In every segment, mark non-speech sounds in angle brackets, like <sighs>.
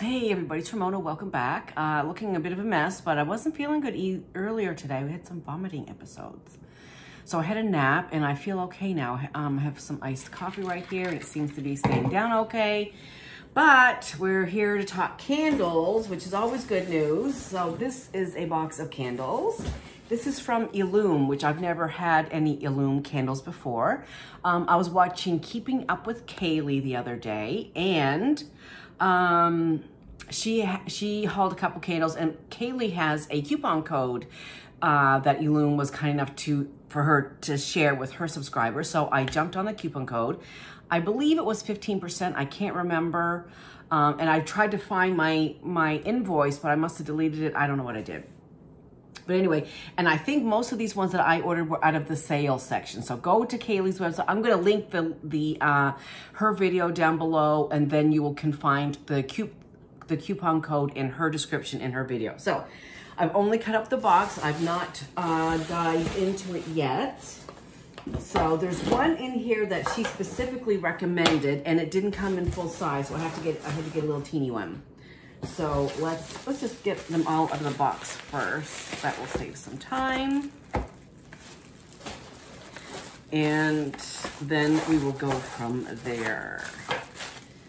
Hey everybody, it's Ramona, welcome back. Uh, looking a bit of a mess, but I wasn't feeling good e earlier today. We had some vomiting episodes. So I had a nap and I feel okay now. Um, I have some iced coffee right here and it seems to be staying down okay. But we're here to talk candles, which is always good news. So this is a box of candles. This is from Illume, which I've never had any Illume candles before. Um, I was watching Keeping Up with Kailey the other day and um, she she hauled a couple candles, and Kailey has a coupon code uh, that Illume was kind enough to for her to share with her subscribers. So I jumped on the coupon code. I believe it was 15%. I can't remember. Um, and I tried to find my my invoice, but I must have deleted it. I don't know what I did. But anyway, and I think most of these ones that I ordered were out of the sales section. So go to Kailey's website. I'm going to link the the uh, her video down below, and then you will can find the coupon the coupon code in her description in her video. So I've only cut up the box. I've not uh, dived into it yet. So there's one in here that she specifically recommended and it didn't come in full size. So I have to get, I had to get a little teeny one. So let's, let's just get them all out of the box first. That will save some time. And then we will go from there.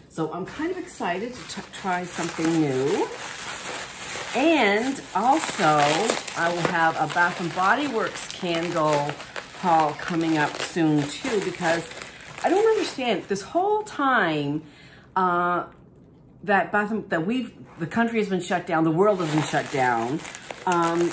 So I'm kind of excited to try something new. And also, I will have a Bath & Body Works candle haul coming up soon too because I don't understand this whole time uh, that Bath that we've the country has been shut down, the world has been shut down, um,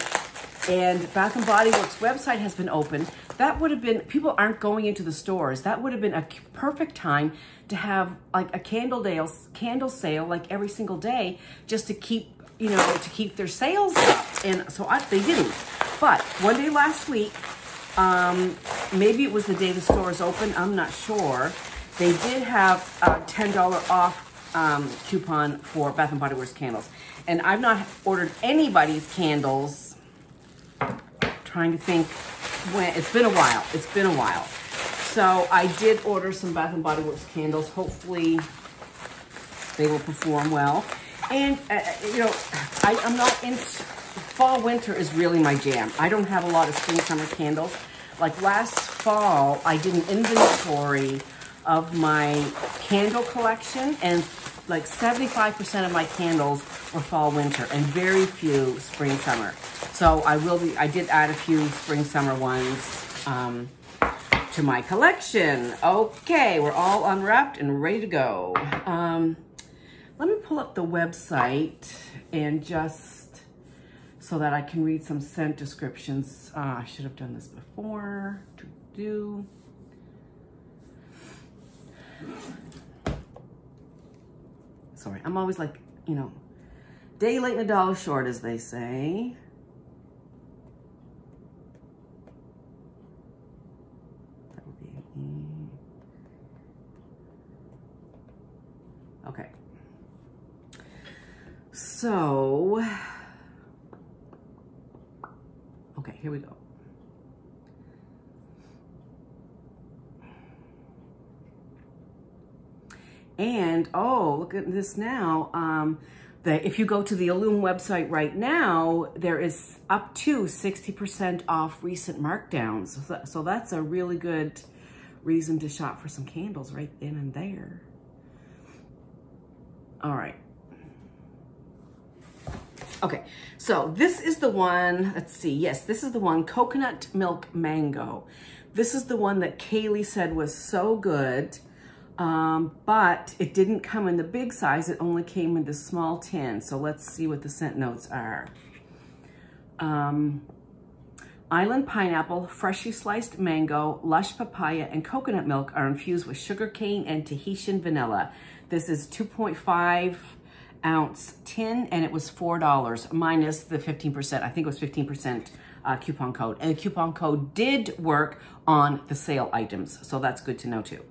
and Bath & Body Works website has been open. That would have been people aren't going into the stores. That would have been a perfect time to have like a candle day, candle sale like every single day just to keep, you know, to keep their sales up. And so I, they didn't. But one day last week, um, maybe it was the day the store is open, I'm not sure. They did have a $10 off um, coupon for Bath & Body Works candles. And I've not ordered anybody's candles. Trying to think when, it's been a while, it's been a while. So I did order some Bath & Body Works candles. Hopefully they will perform well. And, uh, you know, I, I'm not in, fall, winter is really my jam. I don't have a lot of spring, summer candles. Like last fall, I did an inventory of my candle collection and like 75% of my candles were fall, winter and very few spring, summer. So I will be, I did add a few spring, summer ones. Um, to my collection. Okay, we're all unwrapped and ready to go. Um, let me pull up the website and just so that I can read some scent descriptions. Uh, I should have done this before. To do. Sorry, I'm always like, you know, day late and a dollar short, as they say. Okay. So, <sighs> okay, here we go. And, oh, look at this now. Um, the, if you go to the Illume website right now, there is up to 60% off recent markdowns. So, so that's a really good reason to shop for some candles right then and there. All right. Okay, so this is the one, let's see, yes, this is the one, Coconut Milk Mango. This is the one that Kailey said was so good, um, but it didn't come in the big size, it only came in the small tin. So let's see what the scent notes are. Um, Island pineapple, freshly sliced mango, lush papaya, and coconut milk are infused with sugar cane and Tahitian vanilla. This is 2.5 ounce tin and it was $4 minus the 15%. I think it was 15% uh, coupon code. And the coupon code did work on the sale items. So that's good to know too.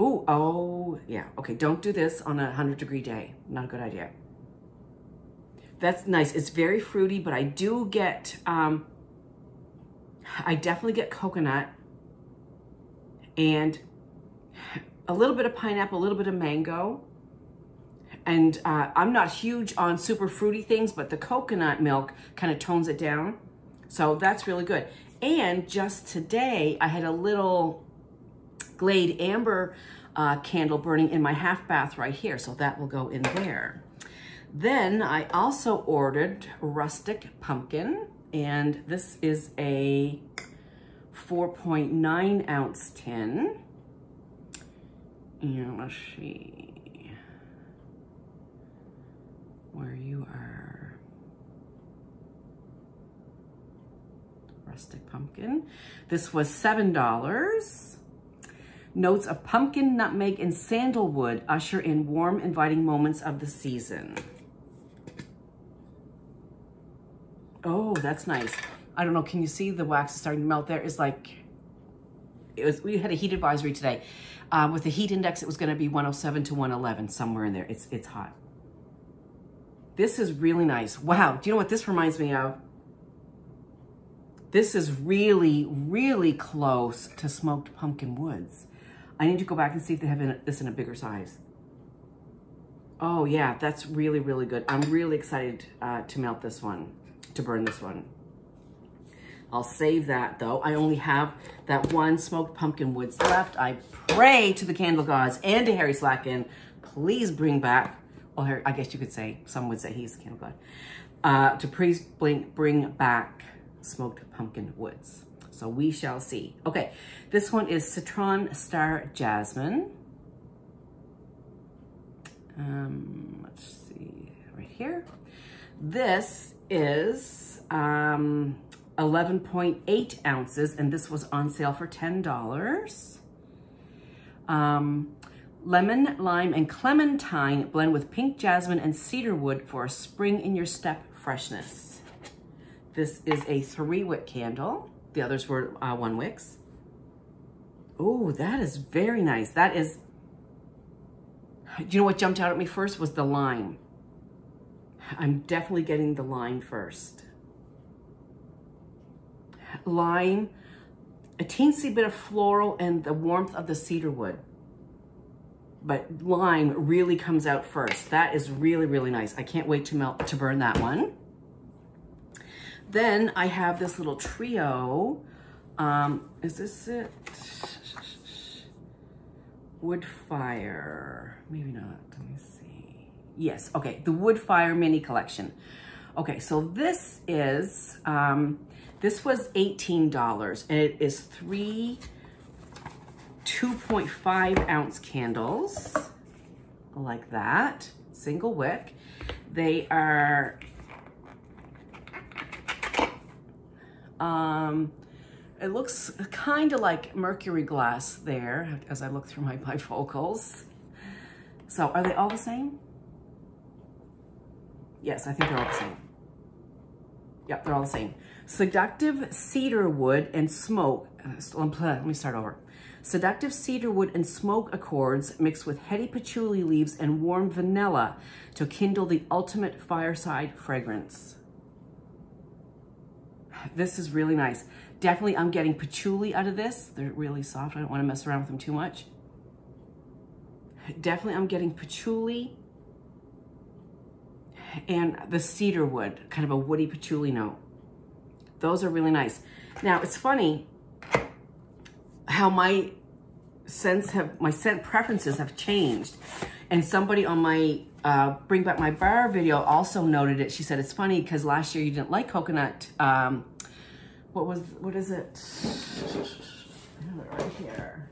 Ooh, oh, yeah. Okay, don't do this on a 100 degree day. Not a good idea. That's nice. It's very fruity, but I do get, um, I definitely get coconut and a little bit of pineapple, a little bit of mango. And uh, I'm not huge on super fruity things, but the coconut milk kind of tones it down. So that's really good. And just today, I had a little Glade Amber uh, candle burning in my half bath right here. So that will go in there. Then I also ordered rustic pumpkin and this is a 4.9 ounce tin. And let's see where you are. Rustic pumpkin. This was $7. Notes of pumpkin, nutmeg, and sandalwood usher in warm, inviting moments of the season. Oh, that's nice. I don't know, can you see the wax is starting to melt there? It's like, it was, we had a heat advisory today. Uh, with the heat index, it was gonna be 107 to 111, somewhere in there. It's, it's hot. This is really nice. Wow, do you know what this reminds me of? This is really, really close to smoked pumpkin woods. I need to go back and see if they have this in a bigger size. Oh yeah, that's really, really good. I'm really excited uh, to melt this one, to burn this one. I'll save that though. I only have that one smoked pumpkin woods left. I pray to the candle gods and to Harry Slatkin, please bring back, well, Harry, I guess you could say, some would say he's the candle god, uh, to please bring, bring back smoked pumpkin woods. So we shall see. Okay, this one is Citron Star Jasmine. Um, let's see, right here. This is um, 11.8 ounces, and this was on sale for $10. Um, lemon, lime, and clementine blend with pink jasmine and cedarwood for a spring in your step freshness. This is a three wick candle. The others were uh, one wicks. Oh, that is very nice. That is, you know what jumped out at me first was the lime. I'm definitely getting the lime first. Lime, a teensy bit of floral and the warmth of the cedar wood. But lime really comes out first. That is really, really nice. I can't wait to melt to burn that one. Then I have this little trio. Um, is this it? Wood fire. Maybe not. Let me see. Yes. Okay. The wood fire mini collection. Okay. So this is, um, this was $18 and it is three 2.5 ounce candles like that, single wick. They are Um, it looks kind of like mercury glass there as I look through my <laughs> bifocals. So are they all the same? Yes, I think they're all the same. Yep, they're all the same. Seductive cedar wood and smoke. Uh, let me start over. Seductive cedar wood and smoke accords mixed with heady patchouli leaves and warm vanilla to kindle the ultimate fireside fragrance. This is really nice. Definitely, I'm getting patchouli out of this. They're really soft. I don't want to mess around with them too much. Definitely, I'm getting patchouli and the cedar wood, kind of a woody patchouli note. Those are really nice. Now, it's funny how my scents have, my scent preferences have changed. And somebody on my uh, Bring Back My Bar video also noted it. She said, it's funny because last year you didn't like coconut. Um, what was, what is it? right here.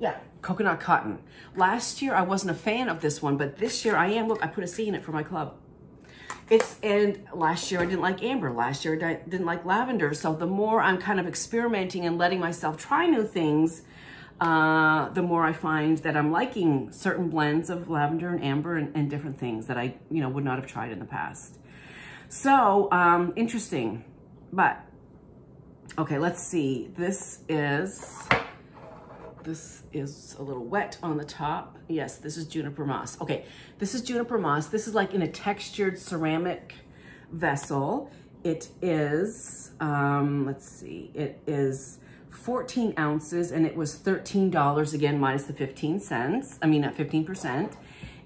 Yeah, coconut cotton. Last year I wasn't a fan of this one, but this year I am. Look, I put a C in it for my club. It's, and last year I didn't like amber. Last year I didn't like lavender. So the more I'm kind of experimenting and letting myself try new things, uh, the more I find that I'm liking certain blends of lavender and amber and, and, different things that I, you know, would not have tried in the past. So, um, interesting. But, okay, let's see. This is, this is a little wet on the top. Yes, this is juniper moss. Okay, this is juniper moss. This is like in a textured ceramic vessel. It is, um, let's see, it is 14 ounces and it was $13 again minus the 15 cents. I mean at 15%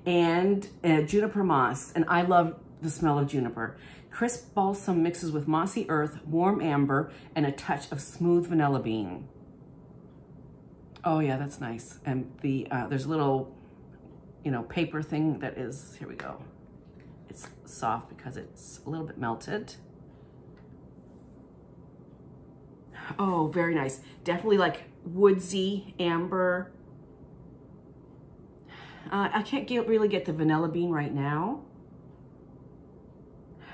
and uh, juniper moss. And I love the smell of juniper. Crisp balsam mixes with mossy earth, warm amber, and a touch of smooth vanilla bean. Oh yeah, that's nice. And the uh, there's a little, you know, paper thing that is, here we go. It's soft because it's a little bit melted. Oh, very nice. Definitely like woodsy, amber. Uh, I can't get, really get the vanilla bean right now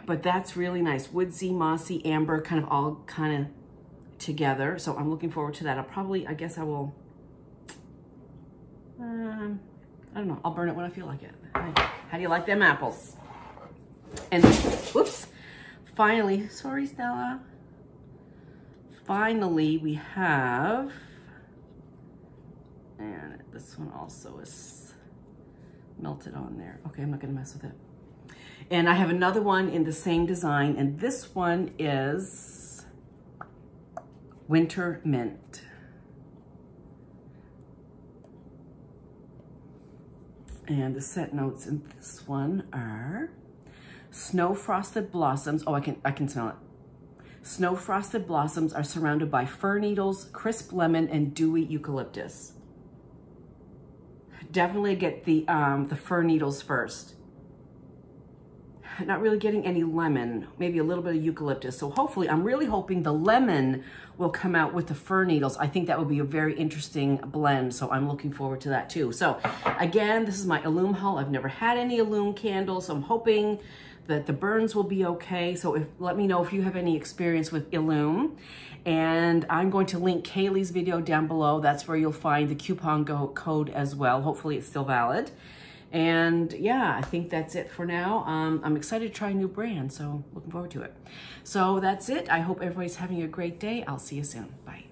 but that's really nice. Woodsy, mossy, amber, kind of all kind of together. So I'm looking forward to that. I'll probably, I guess I will, um, I don't know. I'll burn it when I feel like it. How do you like them apples? And, whoops, finally, sorry, Stella. Finally, we have, and this one also is melted on there. Okay, I'm not gonna mess with it. And I have another one in the same design, and this one is Winter Mint. And the set notes in this one are snow frosted blossoms. Oh, I can, I can smell it. Snow frosted blossoms are surrounded by fir needles, crisp lemon, and dewy eucalyptus. Definitely get the, um, the fir needles first not really getting any lemon, maybe a little bit of eucalyptus. So hopefully, I'm really hoping the lemon will come out with the fir needles. I think that would be a very interesting blend. So I'm looking forward to that too. So again, this is my Illume haul. I've never had any Illume candles. So I'm hoping that the burns will be okay. So if, let me know if you have any experience with Illume. And I'm going to link Kailey's video down below. That's where you'll find the coupon code as well. Hopefully it's still valid. And yeah, I think that's it for now. Um, I'm excited to try a new brand, so looking forward to it. So that's it. I hope everybody's having a great day. I'll see you soon. Bye.